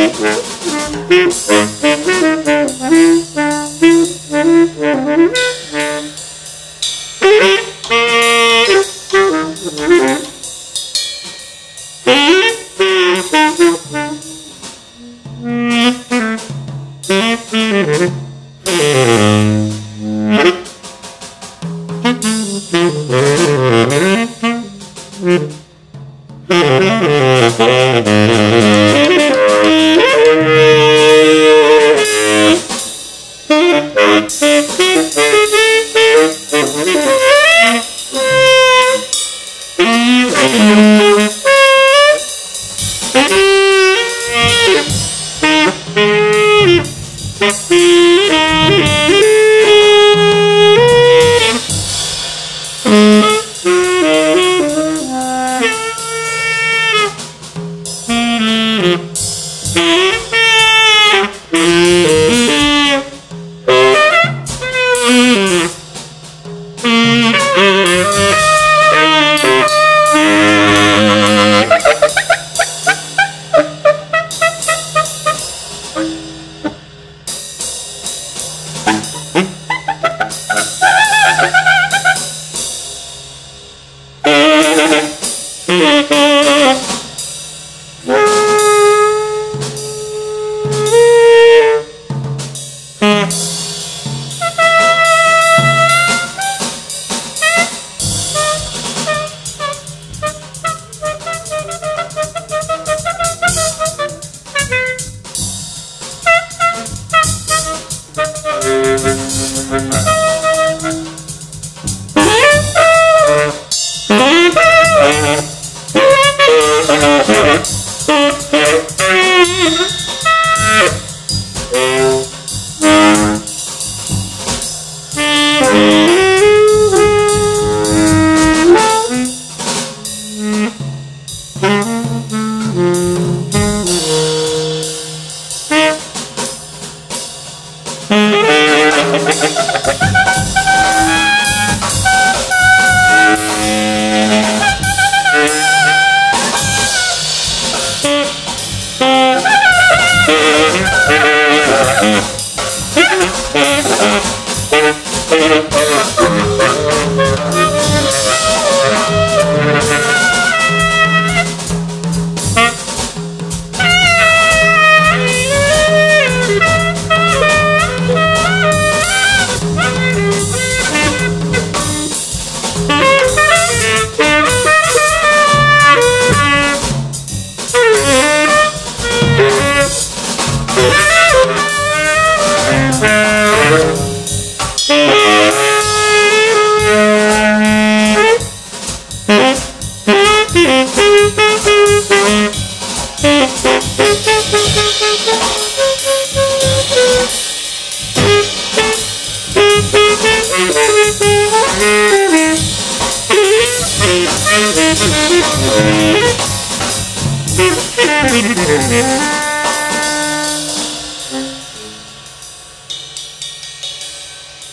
Mm-hmm.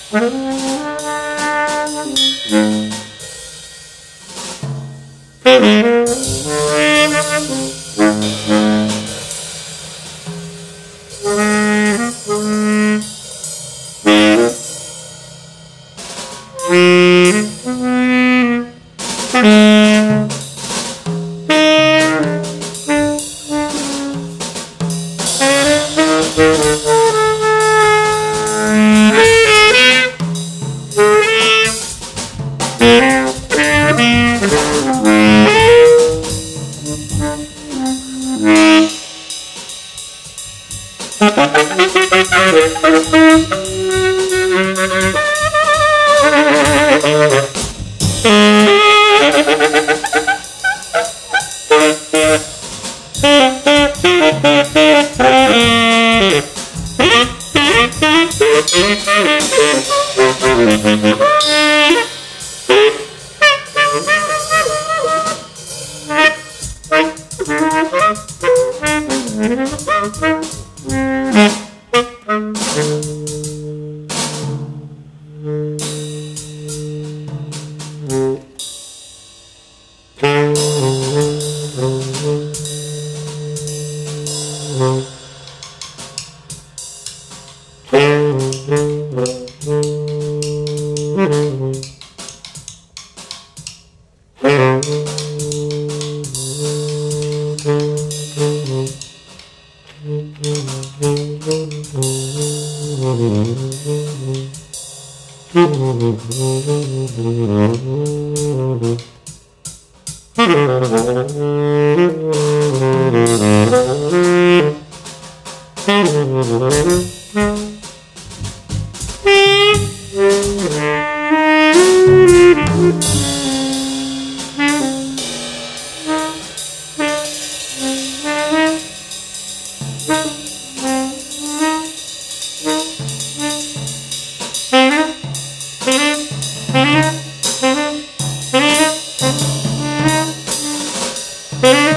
Mm-hmm. Mm-hmm. Mm-hmm. Mm-hmm.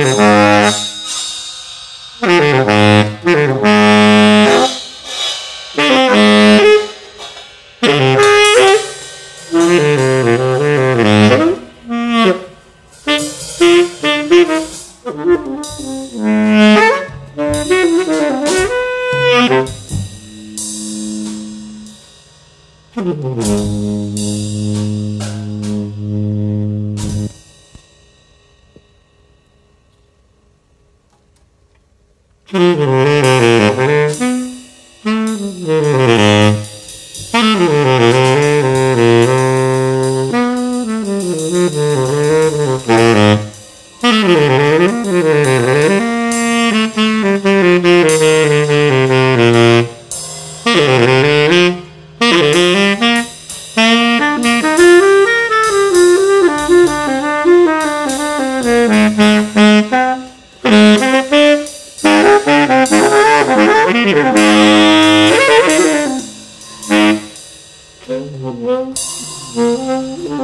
Mm-hmm.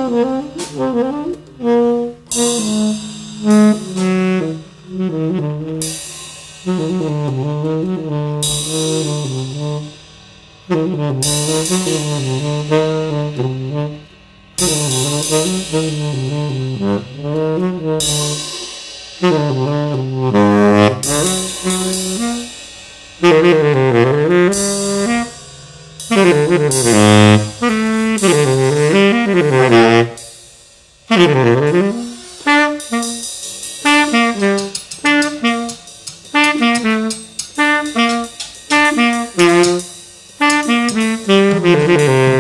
Mm-hmm. Mm-hmm.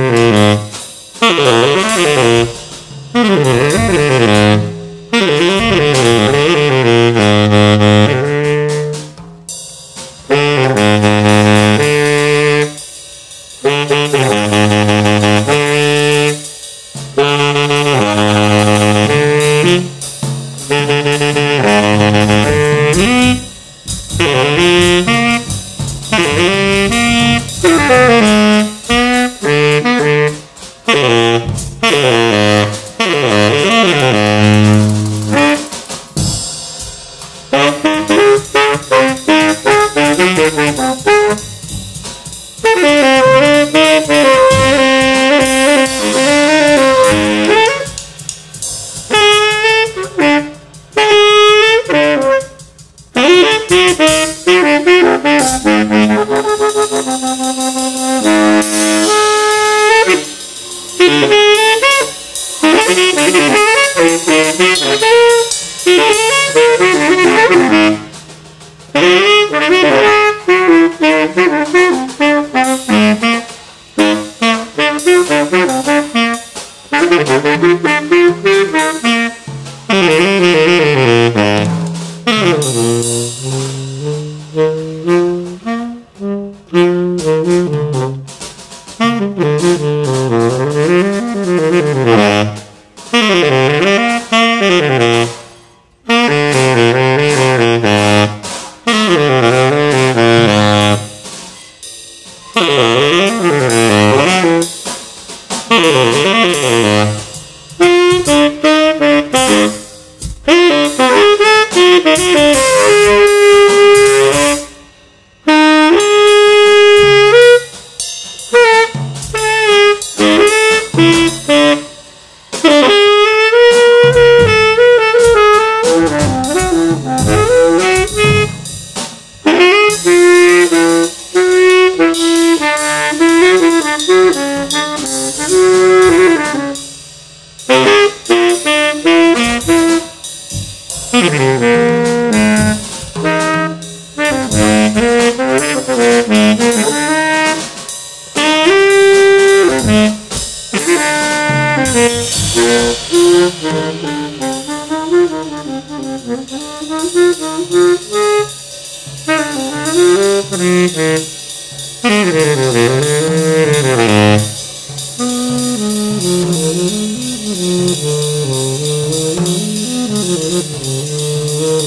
Música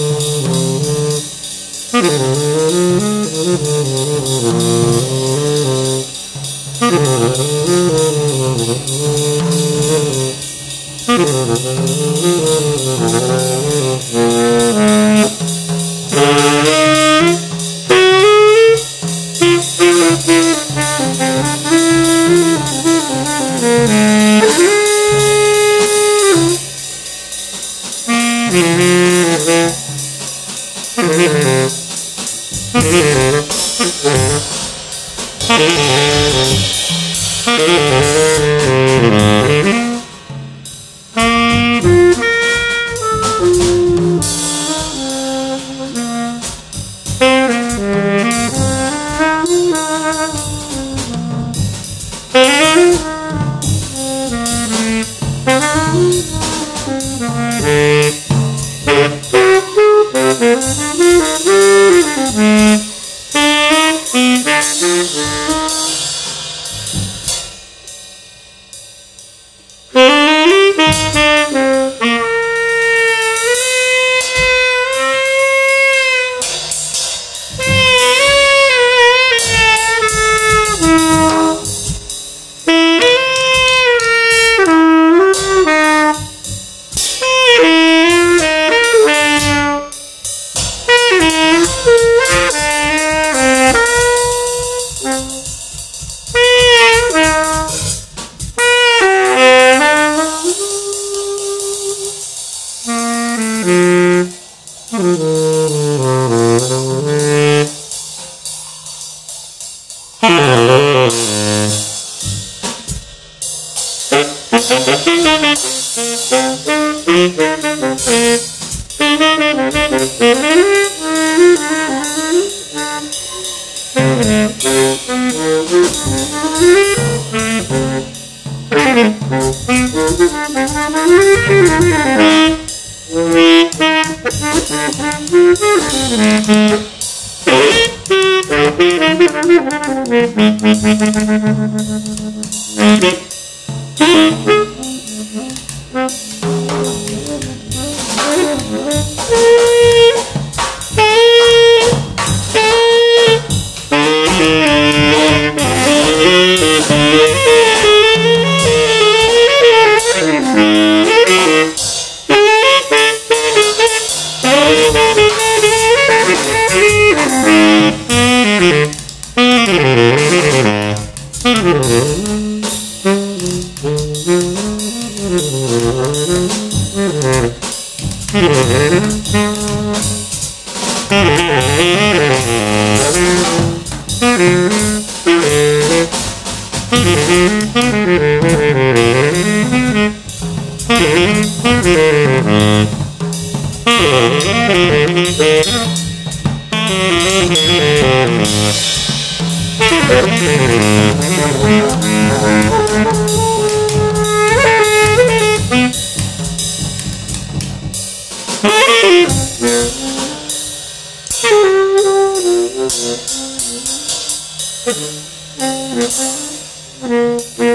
Thank you. Oh. Thank Mm-hmm. Thank you.